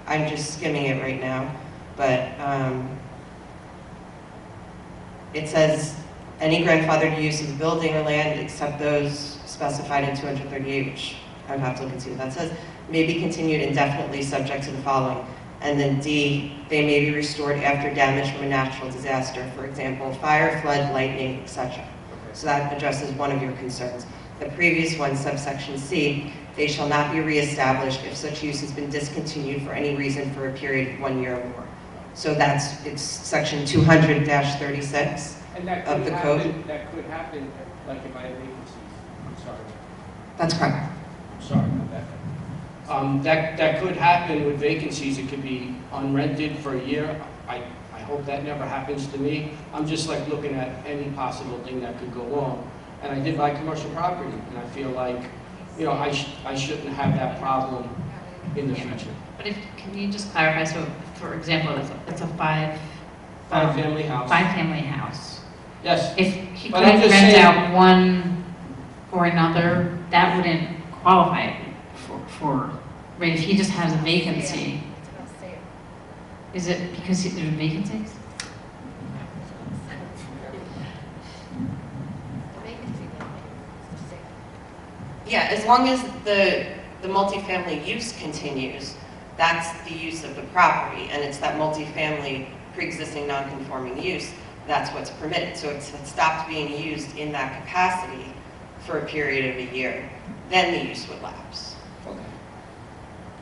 I'm just skimming it right now, but um, it says, any grandfathered use of the building or land except those specified in 238, which I would have to look and see what that says, may be continued indefinitely subject to the following. And then D, they may be restored after damage from a natural disaster, for example, fire, flood, lightning, etc. So that addresses one of your concerns. The previous one, subsection C, they shall not be reestablished if such use has been discontinued for any reason for a period of one year or more. So that's, it's section 200-36 And that of the code. happen, that could happen, like if I have vacancies. I'm sorry. That's correct. I'm sorry about that. Um, that, that could happen with vacancies. It could be unrented for a year. I, I hope that never happens to me. I'm just like looking at any possible thing that could go wrong. And I did buy commercial property, and I feel like, you know, I, sh- I shouldn't have that problem in the future. But if, can you just clarify, so for example, it's a, it's a five. um, Five-family house. Five-family house. Yes, If he But couldn't rent out one or another, that wouldn't qualify for, for, right, if he just has a vacancy, is it because he- there's vacancies? Yeah, as long as the, the multifamily use continues, that's the use of the property, and it's that multifamily pre-existing non-conforming use, that's what's permitted. So it's, it stopped being used in that capacity for a period of a year, then the use would lapse.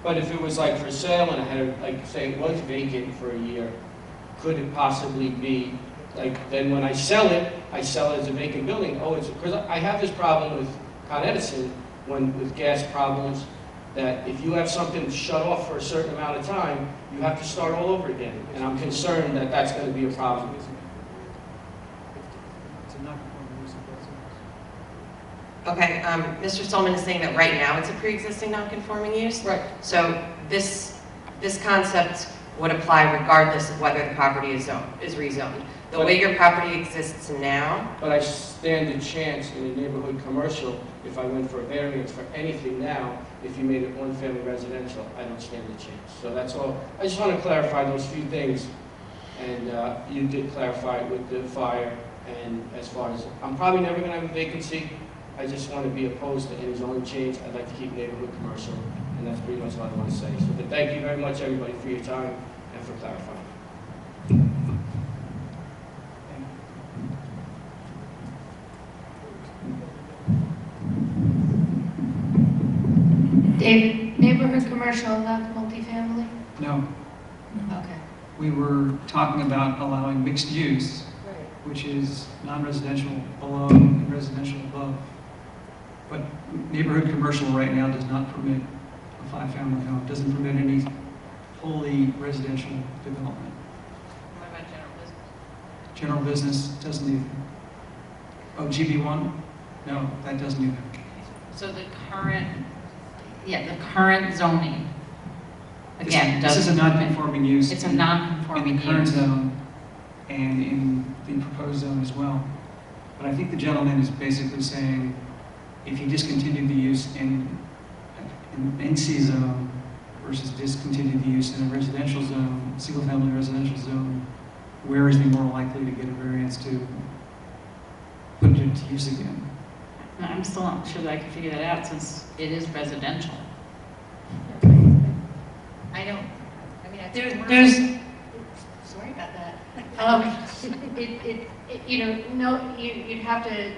But if it was like for sale and I had, like, say it was vacant for a year, could it possibly be, like, then when I sell it, I sell it as a vacant building? Oh, it's, because I have this problem with Con Edison, when, with gas problems, that if you have something shut off for a certain amount of time, you have to start all over again. And I'm concerned that that's gonna be a problem. a non-conforming use in both zones. Okay, um, Mr. Stolman is saying that right now it's a pre-existing non-conforming use? Right. So this, this concept would apply regardless of whether the property is zoned, is rezoned. The way your property exists now, But I stand a chance in a neighborhood commercial, if I went for a variance for anything now, if you made it one-family residential, I don't stand a chance. So that's all, I just want to clarify those few things. And uh, you did clarify it with the fire, and as far as, I'm probably never going to have a vacancy. I just want to be opposed to any zoning change. I'd like to keep neighborhood commercial, and that's pretty much what I want to say. So but thank you very much, everybody, for your time and for clarifying. David, neighborhood commercial allowed multifamily? No, Okay. we were talking about allowing mixed use, which is non-residential below and residential above. But neighborhood commercial right now does not permit a five-family home, doesn't permit any wholly residential development. What about general business? General business doesn't either. Oh, GB1? No, that doesn't either. So the current, yeah, the current zoning, again, This- again, This is a non-conforming use. It's a non-conforming the current use. zone and in the proposed zone as well. But I think the gentleman is basically saying, if you discontinue the use in an NC zone versus discontinue the use in a residential zone, single-family residential zone, where is he more likely to get a variance to put it into use again? I'm still not sure that I can figure that out since it is residential. I don't, I mean, I There- think we're. There's, Sorry about that. um, it, it, it- you know, no, you, you'd have to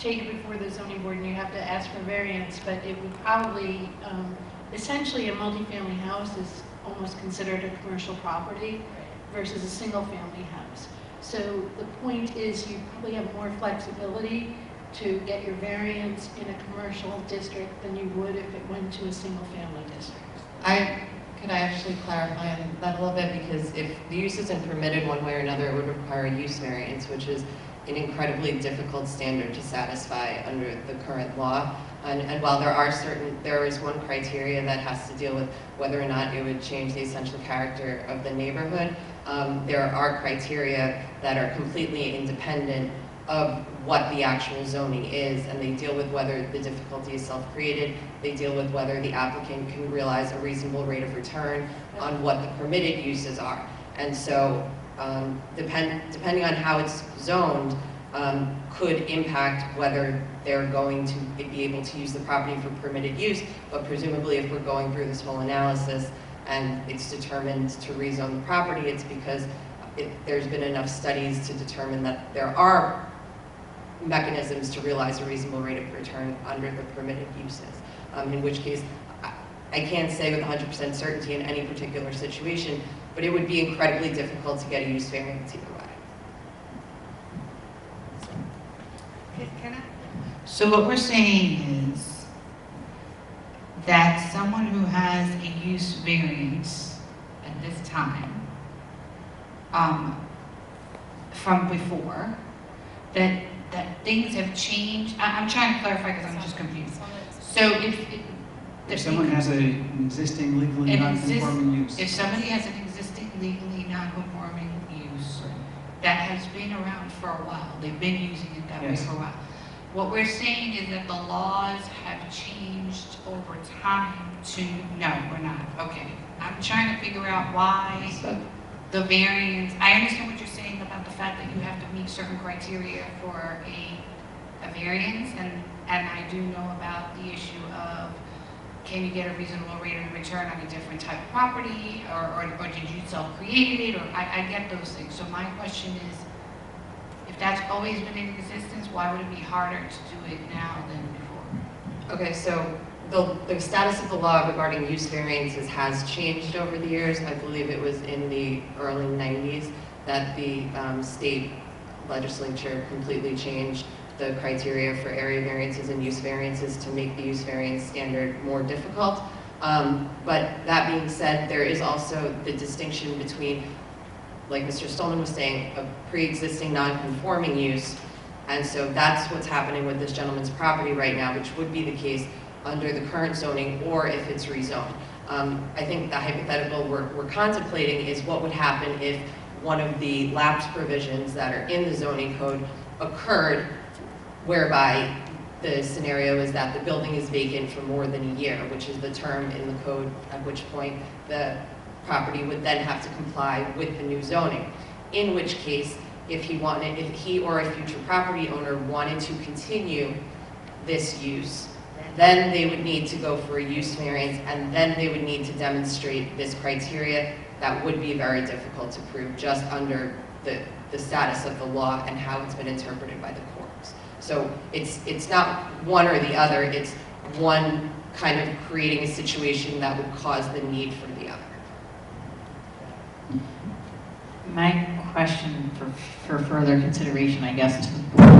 take it before the zoning board and you have to ask for variance, but it would probably, um, essentially a multifamily house is almost considered a commercial property versus a single-family house. So the point is you probably have more flexibility to get your variance in a commercial district than you would if it went to a single-family district. I, could I actually clarify on that a little bit? Because if the use isn't permitted one way or another, it would require a use variance, which is an incredibly difficult standard to satisfy under the current law. And, and while there are certain, there is one criteria that has to deal with whether or not it would change the essential character of the neighborhood, um, there are criteria that are completely independent of what the actual zoning is, and they deal with whether the difficulty is self-created, they deal with whether the applicant can realize a reasonable rate of return on what the permitted uses are. And so, um, depend, depending on how it's zoned, um, could impact whether they're going to be able to use the property for permitted use, but presumably if we're going through this whole analysis and it's determined to rezone the property, it's because it, there's been enough studies to determine that there are mechanisms to realize a reasonable rate of return under the permitted uses. Um, in which case, I, I can't say with 100% certainty in any particular situation, but it would be incredibly difficult to get a use variance either way. Can I? So what we're saying is that someone who has a use variance at this time, um, from before, that, that things have changed, I, I'm trying to clarify because I'm just confused. So if, if- If someone has a- an existing legally An non-conforming use. if somebody has an existing legally non-conforming use that has been around for a while, they've been using it that way for a while. What we're saying is that the laws have changed over time to, no, we're not, okay. I'm trying to figure out why the variance, I understand what you're saying about the fact that you have to meet certain criteria for a, a variance, and, and I do know about the issue of, can you get a reasonable rate of return on a different type of property, or, or, or did you self-create it, or, I, I get those things. So my question is, if that's always been in existence, why would it be harder to do it now than before? Okay, so the, the status of the law regarding use variances has changed over the years. I believe it was in the early 90s that the um, state legislature completely changed the criteria for area variances and use variances to make the use variance standard more difficult. Um, But that being said, there is also the distinction between like Mr. Stolman was saying, a pre-existing non-conforming use. And so that's what's happening with this gentleman's property right now, which would be the case under the current zoning or if it's rezoned. Um, I think the hypothetical we're, we're contemplating is what would happen if one of the lapse provisions that are in the zoning code occurred whereby the scenario is that the building is vacant for more than a year, which is the term in the code, at which point the property would then have to comply with the new zoning. In which case, if he wanted, if he or a future property owner wanted to continue this use, then they would need to go for a use variance, and then they would need to demonstrate this criteria. That would be very difficult to prove just under the, the status of the law and how it's been interpreted by the. So it's, it's not one or the other, it's one kind of creating a situation that would cause the need for the other. My question for, for further consideration, I guess, to the board.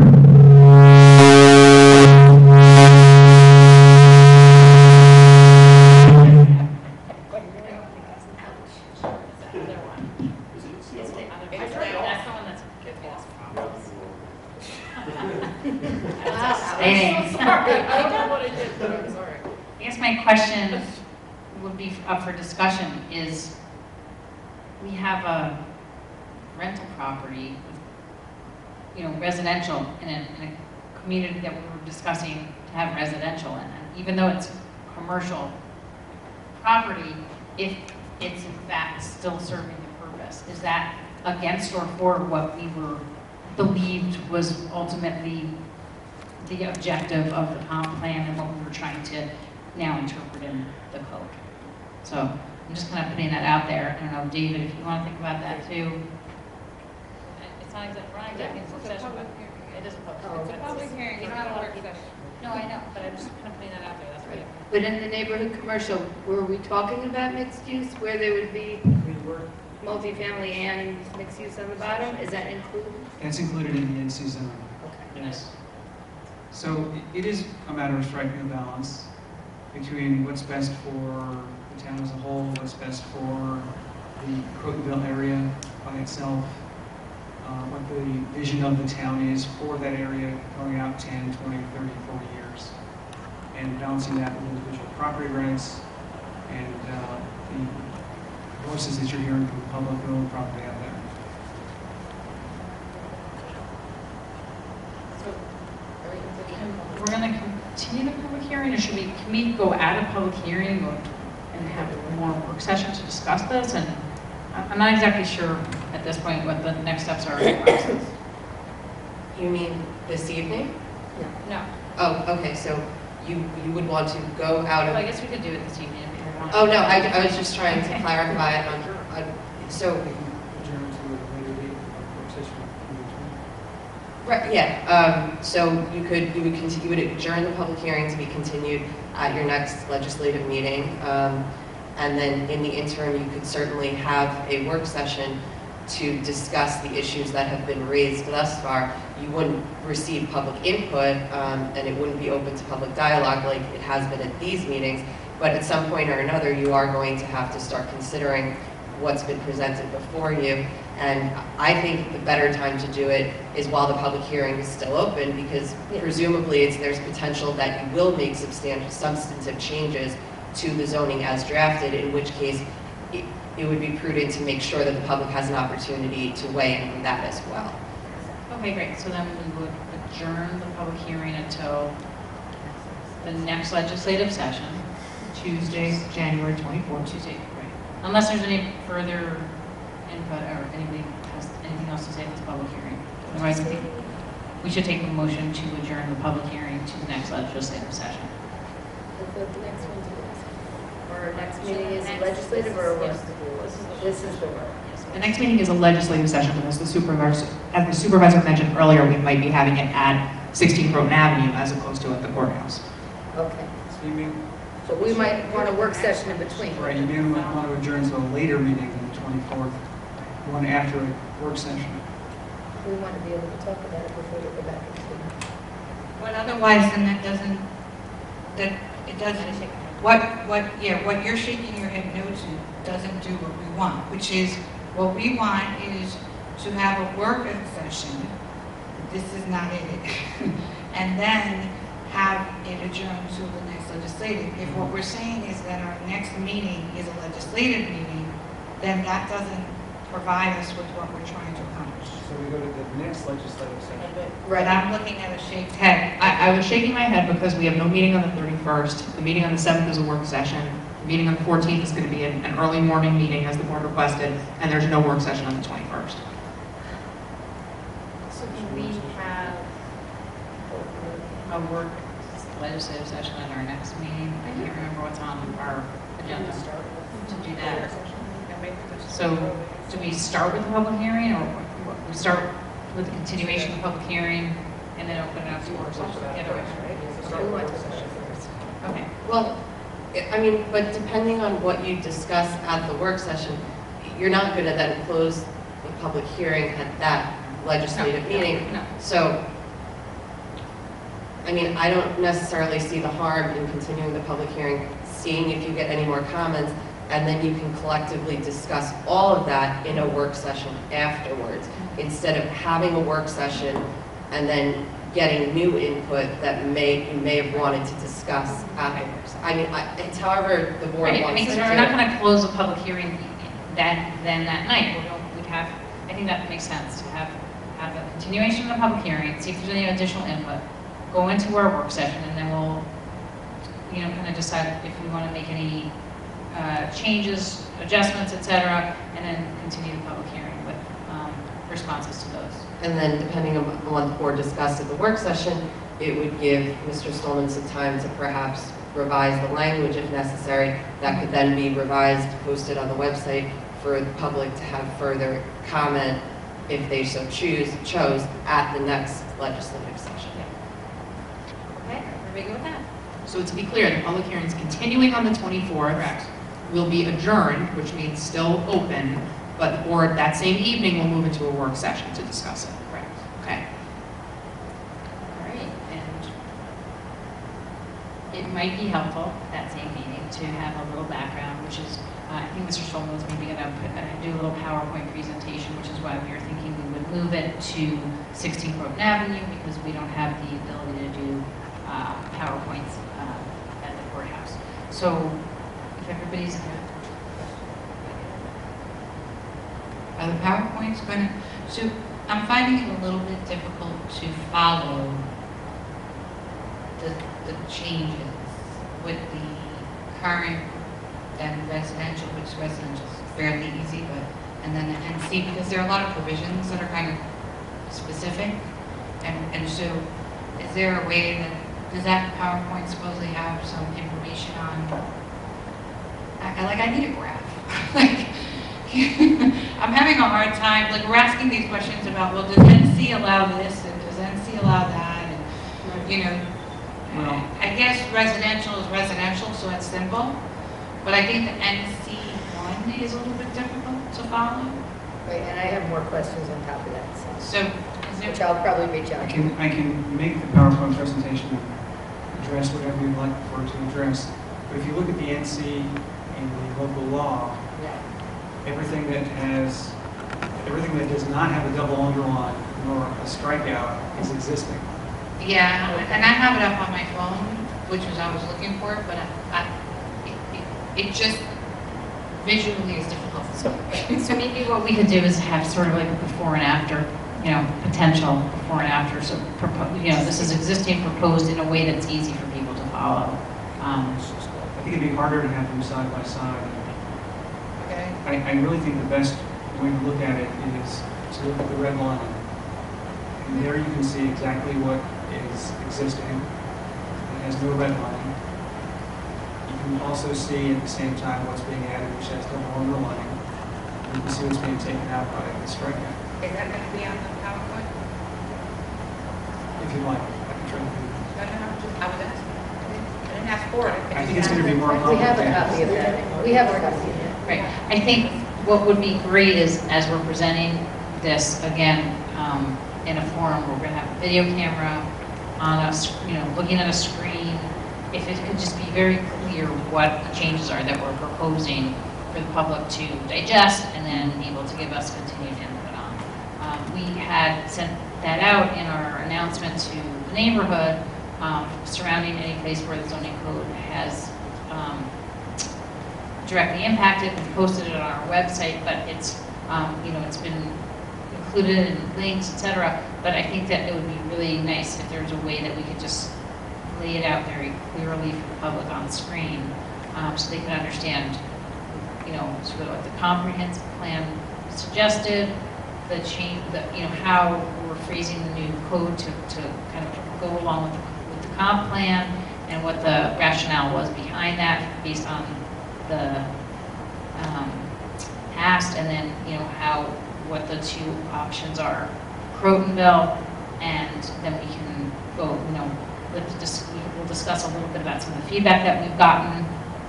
That's the one that's giving us problems. I guess my question would be up for discussion is, we have a rental property, you know, residential in a, in a community that we were discussing to have residential in it, even though it's commercial property, if it's in fact still serving the purpose, is that against or for what we were believed was ultimately the objective of the comp plan and what we were trying to now interpret in the code. So I'm just kind of putting that out there. I don't know, David, if you want to think about that too. It's not exactly, we're not exactly in work session, but it is a public Oh, hearing. it's a public hearing, you don't have a work session. No, I know, but I'm just kind of putting that out there, that's right. But in the neighborhood commercial, were we talking about mixed use where there would be multifamily and mixed use on the bottom? Is that included? That's included in the NC zone. Okay. Yes. So it is a matter of striking a balance between what's best for the town as a whole, what's best for the Crotonville area by itself, uh, what the vision of the town is for that area going out 10, 20, 30, 40 years, and balancing that with individual property rights and uh, the voices that you're hearing from the public who own property out there. We're going to continue the public hearing, or should we, can we go out of public hearing or- and have a more work session to discuss this? And I- I'm not exactly sure at this point what the next steps are in the process. You mean this evening? No, Oh, okay, so you, you would want to go out well, I guess we could do it this evening if you want. oh, no, I, I was just trying to clarify it on, on, so, We can adjourn to a later date, a work session in between. right, yeah, um, so you could, you would continue, you would adjourn the public hearing to be continued at your next legislative meeting. Um, and then in the interim, you could certainly have a work session to discuss the issues that have been raised thus far. You wouldn't receive public input, um, and it wouldn't be open to public dialogue like it has been at these meetings. But at some point or another, you are going to have to start considering what's been presented before you. And I think the better time to do it is while the public hearing is still open, because presumably it's, there's potential that you will make substantial, substantive changes to the zoning as drafted, in which case it, it would be prudent to make sure that the public has an opportunity to weigh in on that as well. Okay, great, so then we would adjourn the public hearing until the next legislative session, Tuesday, January 24th. Tuesday, right? Unless there's any further input or anybody has anything else to say at this public hearing. Otherwise, I think we should take a motion to adjourn the public hearing to the next legislative session. The next one's Or next meeting is legislative or what? This is the work. The next meeting is a legislative session, and as the supervisor, as the supervisor mentioned earlier, we might be having it at 16 Croton Avenue as opposed to at the courthouse. Okay. So you may, So we might want a work session in between. right, you may want to adjourn to a later meeting than the 24th, one after a work session. We want to be able to talk about it before we go back into But otherwise, then that doesn't, that, it doesn't, what, what, yeah, what you're shaking your head no to doesn't do what we want, which is What we want is to have a work session, this is not it, and then have it adjourned to the next legislative. If what we're saying is that our next meeting is a legislative meeting, then that doesn't provide us with what we're trying to accomplish. So we go to the next legislative session. Right, I'm looking at a shaked head. I, I was shaking my head because we have no meeting on the 31st. The meeting on the 7th is a work session. The meeting on the 14th is going to be an, an early morning meeting as the board requested, and there's no work session on the 21st. So can we have a work legislative session at our next meeting. I can't remember what's on our agenda to do that. So do we start with the public hearing or what- we start with the continuation of the public hearing and then open it up to work session the other way? Okay. Well, I- I mean, but depending on what you discuss at the work session, you're not going to then close the public hearing at that legislative No, no, meeting. no. So, I mean, I don't necessarily see the harm in continuing the public hearing, seeing if you get any more comments, and then you can collectively discuss all of that in a work session afterwards, instead of having a work session and then getting new input that may, you may have wanted to discuss afterwards. I mean, I- it's however the board Right, I wants mean, to do we're not going to close the public hearing that, then that night. We'd have, I think that makes sense to have, have a continuation of the public hearing, see if there's any additional input, go into our work session, and then we'll, you know, kind of decide if we want to make any uh, changes, adjustments, et cetera, and then continue the public hearing with um, responses to those. And then depending on what the board discussed at the work session, it would give Mr. Stolman some time to perhaps revise the language if necessary. That could then be revised, posted on the website for the public to have further comment if they so choose, chose at the next legislative session. Okay, everybody good with that? So to be clear, the public hearing is continuing on the 24th. Correct. Will be adjourned, which means still open, but the board that same evening will move into a work session to discuss it. Right. Okay. All right, and it might be helpful, that same meeting, to have a little background, which is, uh, I think Mr. Stolman was maybe gonna uh, do a little PowerPoint presentation, which is why we were thinking we would move it to 16 Croton Avenue, because we don't have the ability to do uh, PowerPoints uh, at the courthouse. So everybody's, Are the PowerPoints going to, so I'm finding it a little bit difficult to follow the, the changes with the current and residential, which residential is fairly easy, but, and then the NC, because there are a lot of provisions that are kind of specific. And, and so is there a way that, does that PowerPoint supposedly have some information on, I, I- like, I need a graph. Like, I'm having a hard time, like, we're asking these questions about, well, does NC allow this, and does NC allow that, and, you know, Well- I guess residential is residential, so it's simple, but I think the NC one is a little bit difficult to follow. Right, and I have more questions on top of that, so, So, is which I'll probably reach out to. can, I can make the PowerPoint presentation and address whatever you'd like for it to address. But if you look at the NC and the local law, Yeah. everything that has, everything that does not have a double underline nor a strikeout is existing. yeah, and I have it up on my phone, which was, I was looking for it, but I, I, it- it, it just visually is difficult. So, so maybe what we could do is have sort of like a before and after, you know, potential before and after, so, you know, this is existing, proposed in a way that's easy for people to follow. Um, I think it'd be harder to have them side by side. Okay. I, I really think the best way to look at it is to look at the red line. And there you can see exactly what is existing. It has no red line. You can also see at the same time what's being added, which has double underlining. You can see what's being taken out by the strikeout, Is that going to be on the PowerPoint? if you like. I can try to do I don't know, I was asking. I for it. I think it's going to be more We have a complicated. copy of that. We have a copy of that. Right, I think what would be great is, as we're presenting this, again, um, in a forum, where we're gonna have a video camera on us, you know, looking at a screen, if it could just be very clear what the changes are that we're proposing, for the public to digest and then able to give us continued input on. Um, We had sent that out in our announcement to the neighborhood um, surrounding any place where the zoning code has um, directly impacted, we posted it on our website, but it's, um, you know, it's been included in links, et cetera. But I think that it would be really nice if there's a way that we could just lay it out very clearly for the public on the screen, um, so they can understand, you know, sort of what the comprehensive plan suggested, the change, the, you know, how we're phrasing the new code to, to kind of go along with the comp plan, and what the rationale was behind that, based on the um, past, and then, you know, how, what the two options are, Crotonville, and then we can go, you know, with, we'll discuss a little bit about some of the feedback that we've gotten.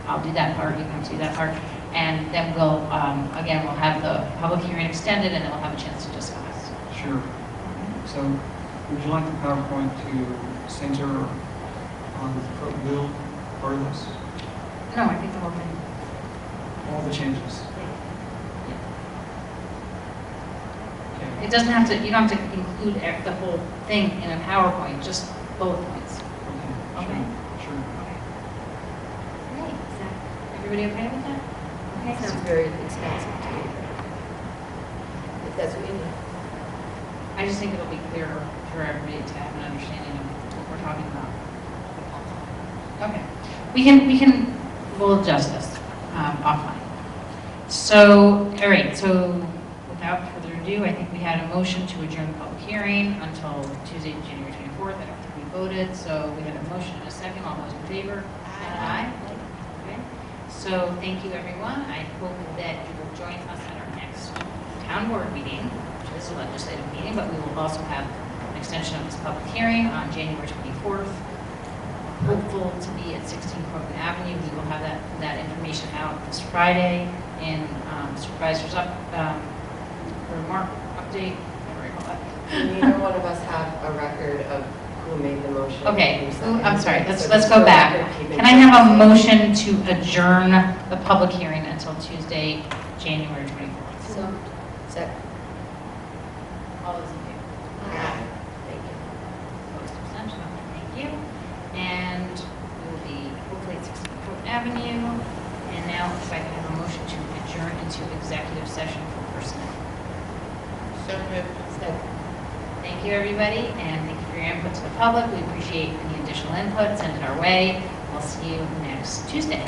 I'll do that part, you can do that part. And then we'll, um, again, we'll have the public hearing extended, and then we'll have a chance to discuss. Sure. So would you like the PowerPoint to center on the Crotonville part of this? No, I think the whole thing. All the changes? Okay. It doesn't have to, you don't have to include the whole thing in a PowerPoint, just bullet points. Okay, Okay. sure, sure. Great, is that, everybody okay with that? Okay, so Sounds very expensive to me. If that's what you need. I just think it'll be clearer for everybody to have an understanding of what we're talking about. Okay, we can, we can, we'll adjust this um, offline. So, all right, so without further ado, I think we had a motion to adjourn the public hearing until Tuesday, January 24th. I don't think we voted, so we had a motion and a second. All those in favor? Aye. Okay, so thank you, everyone. I hope that you will join us at our next town board meeting, which is a legislative meeting, but we will also have extension of this public hearing on January 24th. Hopeful to be at 16 Croton Avenue. We will have that, that information out this Friday in um, supervisor's up, um, remark, update, whatever you call it. Neither one of us have a record of who made the motion. Okay, who who- I'm sorry, let's, so let's go back. Can I have a motion to adjourn the public hearing until Tuesday, January 24th? So, second. All those in favor? Thank you. Opposed, abstention, okay, thank you. And we will be hopefully at 16 Croton Avenue. And now if I can have a motion to adjourn into executive session for personnel. So moved. Second. Thank you, everybody, and thank you for your input to the public. We appreciate any additional input, send it our way. We'll see you next Tuesday.